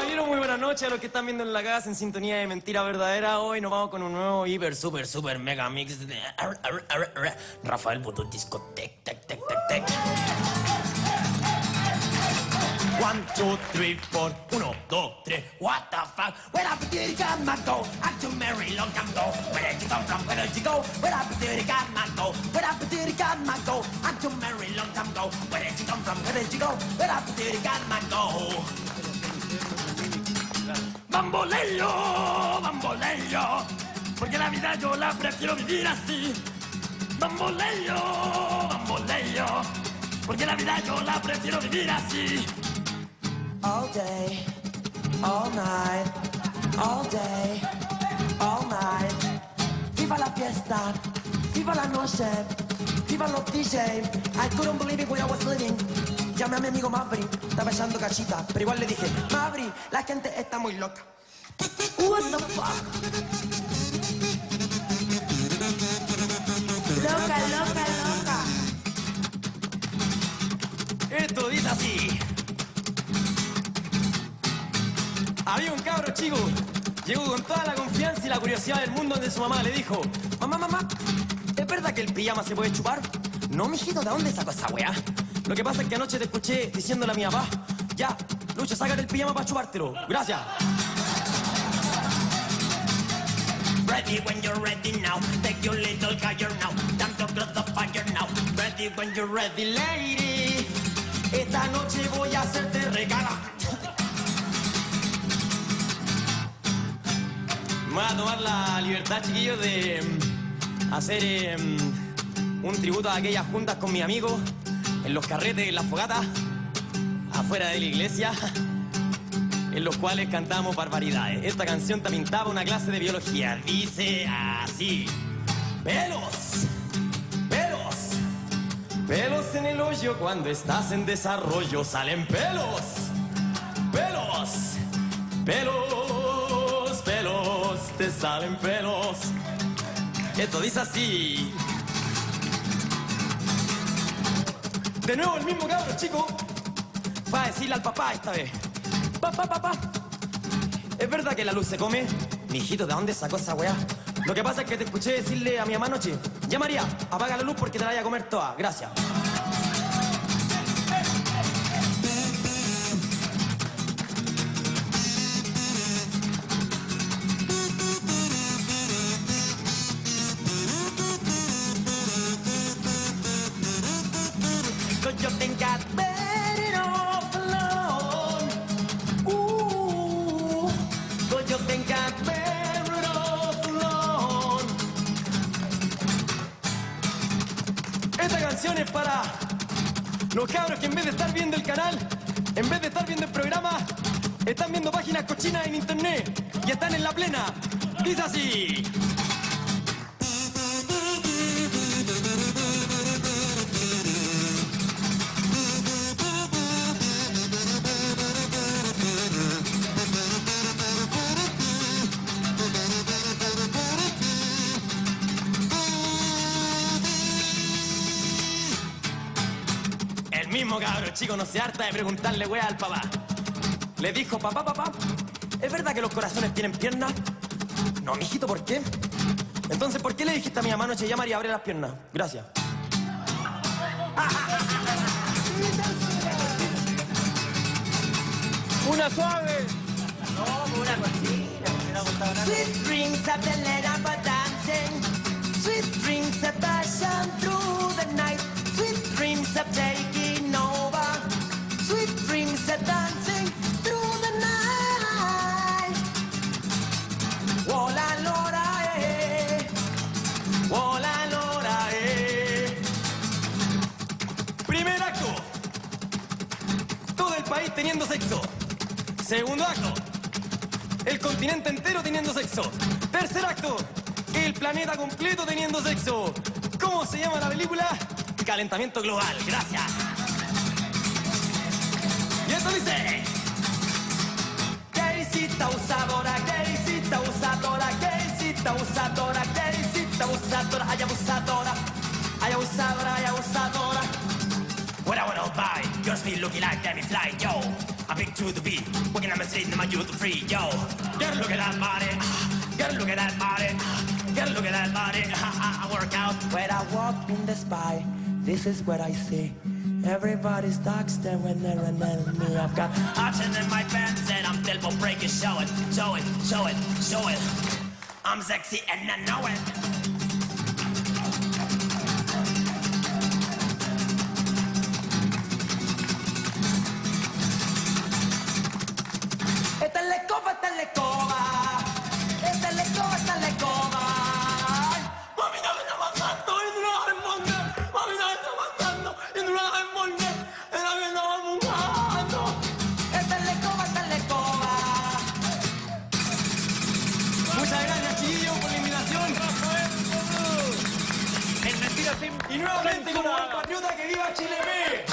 Caballero, muy buenas noches a los que están viendo en la casa en sintonía de mentira verdadera. Hoy nos vamos con un nuevo hiper, super, super mega mix de Rafael Botón Discotec, tec, tec, tec, tec. One, two, three, four. Uno, dos, tres. What the fuck? Where up did come and go? I'm too merry long time ago. Where did you come from? Where did you go? Where up did come and go? Where up did come and go? I'm too merry long time ago. Where did you come from? Where did you go? Where up did come and go? Bamboleo, bamboleo, porque la vida yo la prefiero vivir así. Bamboleo, bamboleo, porque la vida yo la prefiero vivir así. all day, all night, all day, all night. Viva la fiesta, viva la noche, viva los DJ. I couldn't believe it when I was living. Llamé a mi amigo Mavri, estaba echando cachita, pero igual le dije, Mavri, la gente está muy loca. What the fuck? Loca, loca, loca. Esto dice así. Había un cabro chico. Llegó con toda la confianza y la curiosidad del mundo donde su mamá le dijo, mamá, mamá, ¿es verdad que el pijama se puede chupar? No, mijito, ¿de dónde sacó esa weá? Lo que pasa es que anoche te escuché diciéndole a mi papá, ya, Lucho, sácate el pijama para chupártelo. Gracias. Ready when you're ready now. Take your little fire now. Time to cross the fire now. Ready when you're ready, lady. Esta noche voy a hacerte regala. Me voy a tomar la libertad, chiquillos, de mm, hacer eh, un tributo a aquellas juntas con mis amigos, en los carretes, en las fogatas, afuera de la iglesia, en los cuales cantamos barbaridades. Esta canción te pintaba una clase de biología. Dice así. Pelos, pelos, pelos en el hoyo cuando estás en desarrollo. Salen pelos, pelos, pelos, pelos, te salen pelos. Esto dice así. De nuevo el mismo cabro, chico. Va a decirle al papá esta vez. Papá, papá. ¿Es verdad que la luz se come? Mijito, ¿de dónde sacó esa weá? Lo que pasa es que te escuché decirle a mi mamá anoche. Ya María, apaga la luz porque te la voy a comer toda. Gracias. Los cabros que en vez de estar viendo el canal, en vez de estar viendo el programa, están viendo páginas cochinas en internet y están en la plena. Dice así. Mismo cabro chico no se harta de preguntarle wea al papá. Le dijo, papá, papá, ¿es verdad que los corazones tienen piernas? No, mijito, ¿por qué? Entonces, ¿por qué le dijiste a mi mamá noche llamar y abre las piernas? Gracias. Una suave. Sweet dreams of the let up a dancing. Sweet dreams of teniendo sexo. Segundo acto. El continente entero teniendo sexo. Tercer acto. El planeta completo teniendo sexo. ¿Cómo se llama la película? Calentamiento global. Gracias. Y esto dice. Gaysita usadora, gaysita usadora, gaysita usadora, gaysita abusadora, ay abusadora, ay abusadora, ay abusadora. What I wanna buy, yours me looking like Demi Fly, yo. I'm big to the beat. Working on my street, my youth free. Yo, get a look at that body. Uh, get a look at that body. Uh, get a look at that body. Uh, I work out. When I walk in the spy, this is what I see. Everybody starts staring there and then me. I've got Action in my pants and I'm elbow breaking. Show it, show it, show it, show it. I'm sexy and I know it. Y nuevamente como buen patriota que viva Chile B.